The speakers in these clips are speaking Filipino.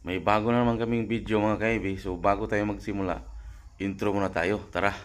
May bago na naman kaming video mga kaibi. So bago tayo magsimula, intro muna tayo. Tara!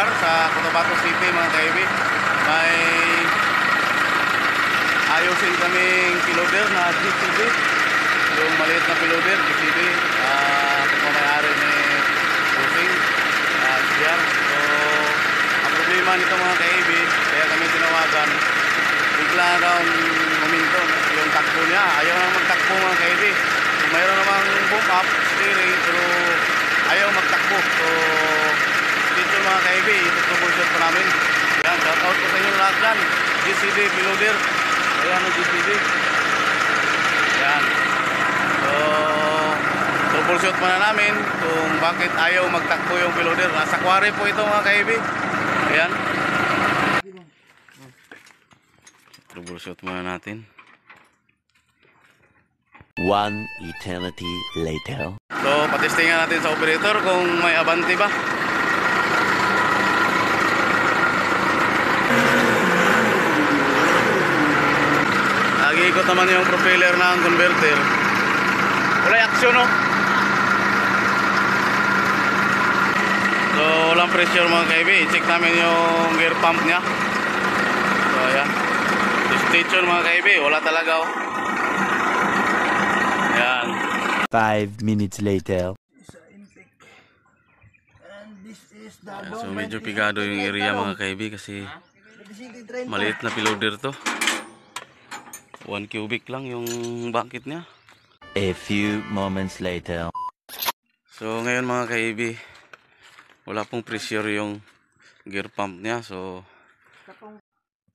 Brar, sa Cotabato City mga kaibi. May ayusin kaming piloder na GCB. Yung maliit na piloder, GCB. Uh, pagmamayari ni Busing. Uh, siya. So, ang problema nito mga kaibi, kaya kami tinawagan, bigla daw huminto yung takbo niya. Ayaw na magtakbo mga kaibi. Mayroon namang boom up steering pero ayaw magtakbo. So, dito mga ito troubleshoot pa namin. Yan, shout out ko sa inyo lahat dyan. GCD, Piloder. Ayan ang GCD. Yan. So, troubleshoot pa na namin kung bakit ayaw magtakbo yung Piloder. Nasa quarry po ito mga kaibi. Ayan. Troubleshoot muna natin. One eternity later. So, patistingan natin sa operator kung may abante ba. Nag-iikot naman yung propeller ng converter. Wala yung aksyon, no? So, walang pressure mga kaibi. I-check namin yung gear pump niya. So, ayan. So, station mga kaibi. Wala talaga, oh. Ayan. Five minutes later. Ayan, So medyo pigado yung area mga kaibi kasi maliit na piloder to. 1 cubic lang yung bucket niya. A few moments later. So ngayon mga kaibi, wala pong pressure yung gear pump niya. So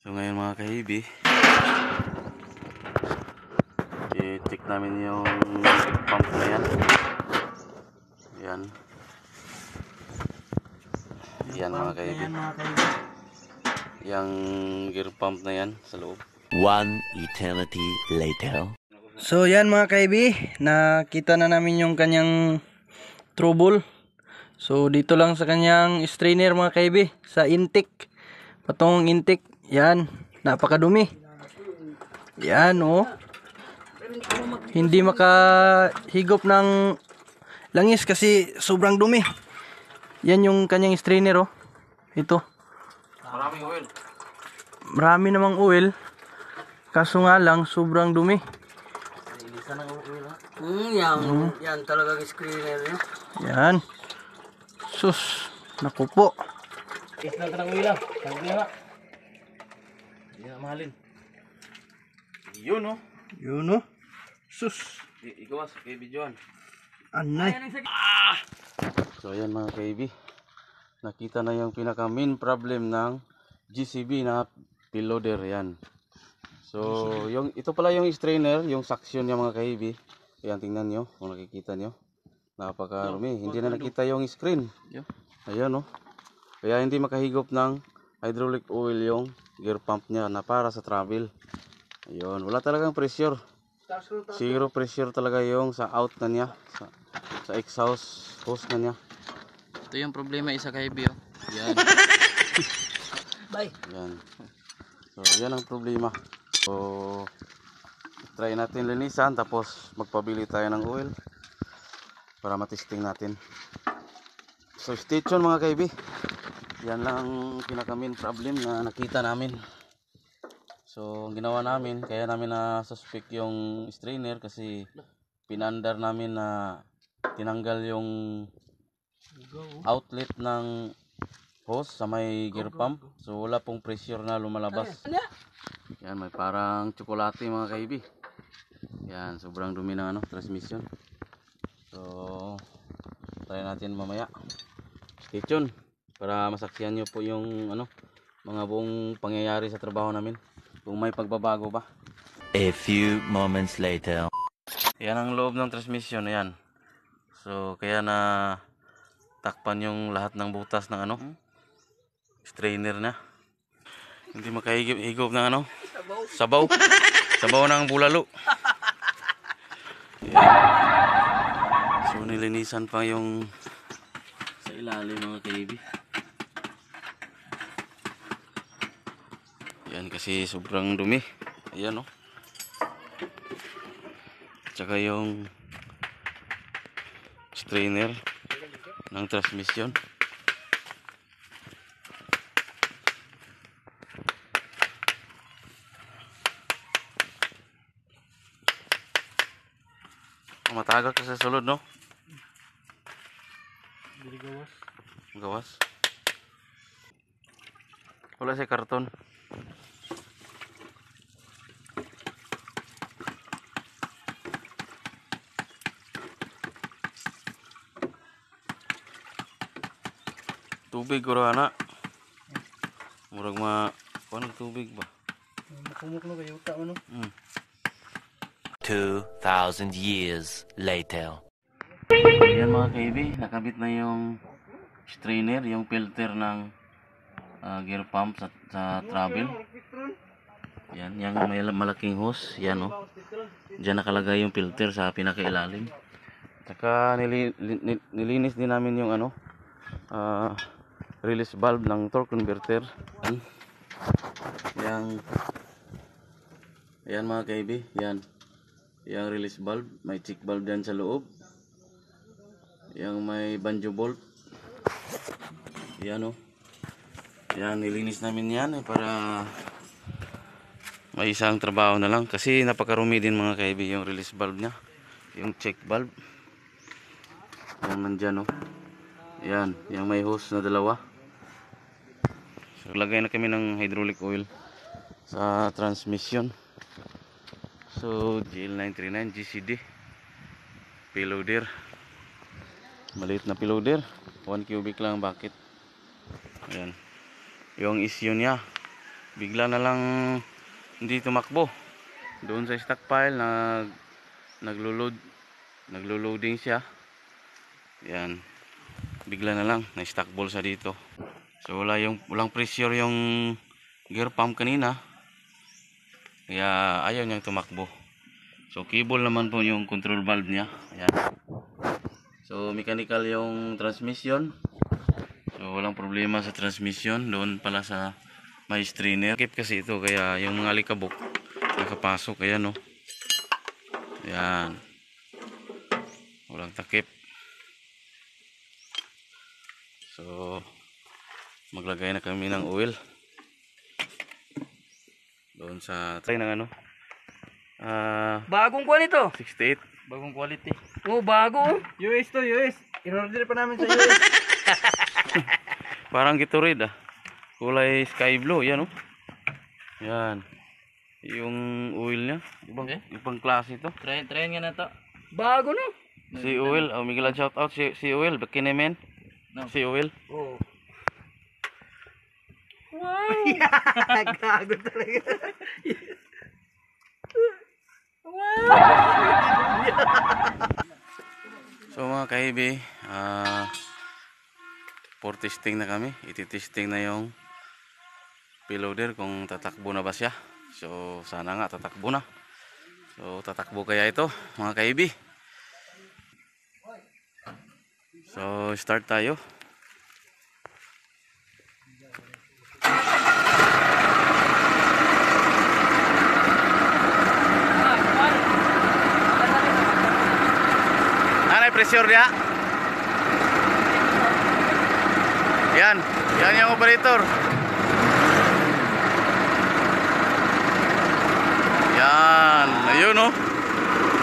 So ngayon mga kaibi, i-check namin yung gear pump na yan. Yan. Yan mga kaibi. Yung gear pump na yan sa loob. One eternity later. So yan mga kaibi, nakita na namin yung kanyang trouble. So dito lang sa kanyang strainer mga kaibi, sa intake. Patungong intake, yan, napakadumi. Yan oh. Hindi makahigop ng langis kasi sobrang dumi. Yan yung kanyang strainer oh. Ito. Maraming oil. Marami namang oil. Kaso nga lang, sobrang dumi. Hmm, yan, yan talaga ang screener nyo. Yan. Sus. Naku po. Islang ka ng uwi lang. Tanggi nga. Hindi na mahalin. Yun no. Yun oh. Sus. I- Ikawas kay videoan. Anay. So ayan mga kaibi. Nakita na yung pinaka main problem ng GCB na piloder yan. So yung ito pala yung strainer, yung suction niya mga kaibi. Ayan tingnan nyo kung nakikita nyo. Napakarumi. Hindi na nakita yung screen. Ayan no. Kaya hindi makahigop ng hydraulic oil yung gear pump niya na para sa travel. Ayun, wala talagang pressure. Zero pressure talaga yung sa out na niya. Sa, sa exhaust hose na niya. Ito yung problema isa kay Bio. Yan. Yan. So, yan ang problema. So, try natin linisan tapos magpabili tayo ng oil para matesting natin. So, stay tuned mga kaibi. Yan lang ang problem na nakita namin. So, ang ginawa namin, kaya namin na suspect yung strainer kasi pinandar namin na tinanggal yung outlet ng hose sa may gear pump. So wala pong pressure na lumalabas. Yan, may parang tsokolate mga kaibi. Yan, sobrang dumi ng ano, transmission. So, try natin mamaya. Stay tuned para masaksihan nyo po yung ano, mga buong pangyayari sa trabaho namin. Kung may pagbabago ba. A few moments later. Yan ang loob ng transmission, yan. So, kaya na takpan yung lahat ng butas ng ano, strainer na. Hindi makahigop ng ano, sabaw. Sabaw ng bulalo. Yan. So, nilinisan pa yung sa ilalim mga KB. Yan kasi sobrang dumi. Ayan oh. Tsaka yung strainer ng transmission. Matagal ka sa sulod, no? gawas. Gawas. Wala si karton. Tubig ko ana. Murag ma kuan tubig ba? Makumuk no kayo ta ano. Hmm. 2,000 years later. Ayan mga kaibi, nakabit na yung strainer, yung filter ng ah, gear pump sa, sa travel. Yan, yung may malaking hose, yan oh. Diyan nakalagay yung filter sa pinakailalim. Saka nili, li- nilinis din namin yung ano, ah, release valve ng torque converter. Yan. Yang Yan mga kaibi, yan. Yang release valve, may check valve dyan sa loob. Yang may banjo bolt. Yan oh. Yan, nilinis namin yan eh, para may isang trabaho na lang. Kasi napakarumi din mga kaibi yung release valve niya. Yung check valve. Yan nandyan oh. Yan, yung may hose na dalawa. So, lagay na kami ng hydraulic oil sa transmission. So, GL939 GCD payloader. Maliit na payloader. 1 cubic lang ang bucket. Ayan. Yung issue niya, bigla na lang hindi tumakbo. Doon sa stockpile nag naglo-load naglo-loading siya. Yan. Bigla na lang na-stuck ball sa dito. So wala yung walang pressure yung gear pump kanina. Kaya ayaw niyang tumakbo. So cable naman po yung control valve niya. Ayan. So mechanical yung transmission. So walang problema sa transmission doon pala sa may strainer. Takip kasi ito kaya yung mga alikabok nakapasok ayan no. Ayan. Walang takip. So maglagay na kami ng oil. Doon sa try ng ano. Ah, Bagong kuha nito. 68. Bagong quality. Oh, bago. oh. US to US. In-order pa namin sa US. Parang Gatorade ah. Kulay sky blue, yan oh. Yan. Yung oil niya, ibang Eh? ibang klase ito. Try, try nga na to. Bago no? Si Oil, oh, Miguel shout out si, si Oil, Bakinemen. No. Si Oil. Oo. Gago talaga. So mga kaibi, ah for testing na kami. Iti-testing na yung payloader kung tatakbo na ba siya. So sana nga tatakbo na. So tatakbo kaya ito mga kaibi. So start tayo. Pressure niya? Yan. Yan yung operator. Yan. Ayun oh.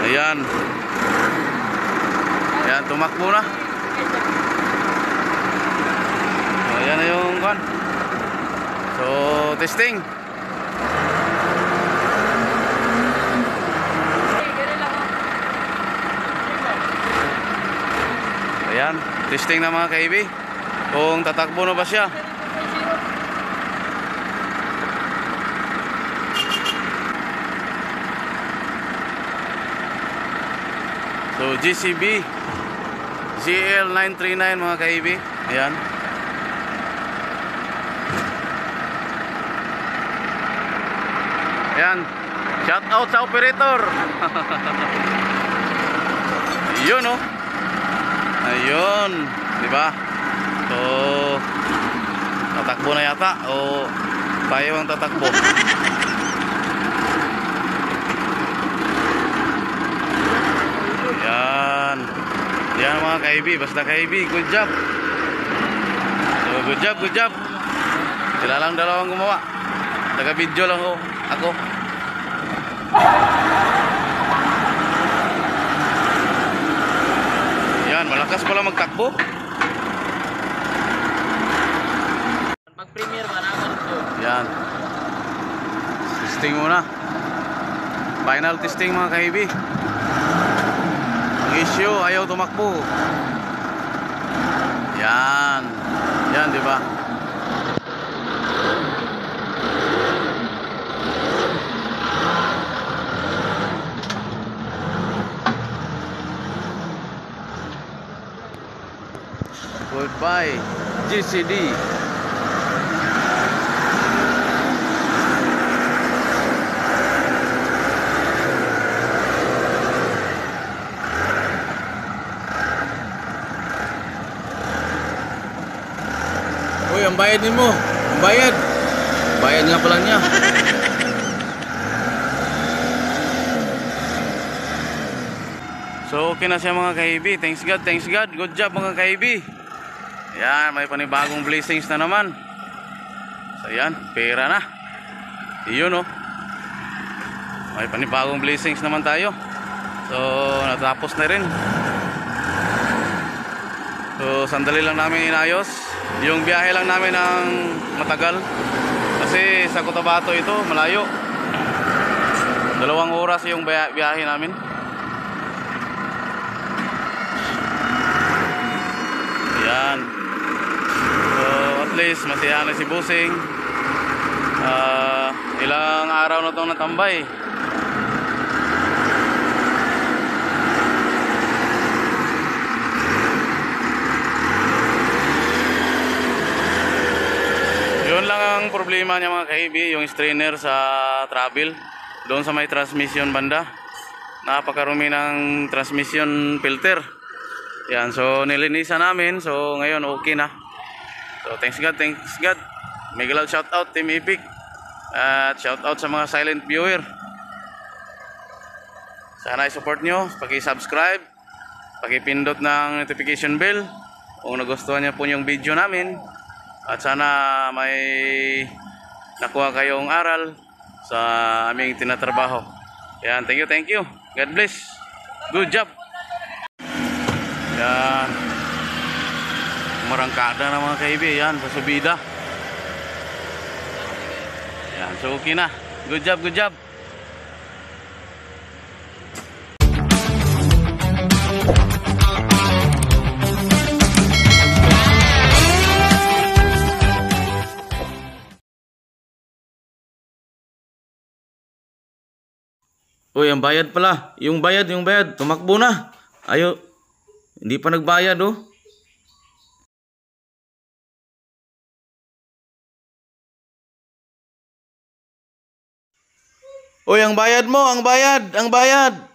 Ayan. Ayan, tumakbo na. Ayan na yung kan. So, testing. Testing na mga ka-EV. Kung tatakbo na ba siya. So GCB GL939 mga ka-EV. Ayan. Ayan. Shout out sa operator. Yun oh. Ayun, 'di ba? So tatakbo na yata o tayo ang tatakbo. Yan. Yan mga kaibi, basta kaibi, good job. So, good job, good job. Sila lang dalawang gumawa. Taga-video lang ako. Ako. Yan, malakas pala magtakbo. Pag-premiere ba naman ito? Yan. Testing muna. Final testing mga kaibi. Ang issue, ayaw tumakbo. Yan. Yan, di ba? Goodbye, GCD. Uy, ang bayad mo. Ang bayad. Bayad nga pala niya. so, okay na siya mga kaibi. Thanks God, thanks God. Good job mga kaibi. Yan, may panibagong blessings na naman. So, yan, pera na. Iyon oh. May panibagong blessings naman tayo. So, natapos na rin. So, sandali lang namin inayos. Yung biyahe lang namin ng matagal. Kasi sa Cotabato ito, malayo. Dalawang oras yung biya- biyahe namin. Ayan. So, masaya na si Busing. Ah, ilang araw na itong natambay. Yun lang ang problema niya mga kaibi, yung strainer sa travel. Doon sa may transmission banda. Napakarumi ng transmission filter. Yan, so nilinisan namin. So ngayon okay na. So thanks God, thanks God. Mega loud shout out Team Epic. At shout out sa mga silent viewer. Sana i-support nyo, paki-subscribe, paki-pindot ng notification bell kung nagustuhan niyo po yung video namin. At sana may nakuha kayong aral sa aming tinatrabaho. Yan, thank you, thank you. God bless. Good job. Yan. Marangkada na mga kaibi. Yan, sa subida. Yan, so okay na. Good job, good job. Uy, ang bayad pala. Yung bayad, yung bayad. Tumakbo na. Ayo. Hindi pa nagbayad, oh. Uy, ang bayad mo, ang bayad, ang bayad.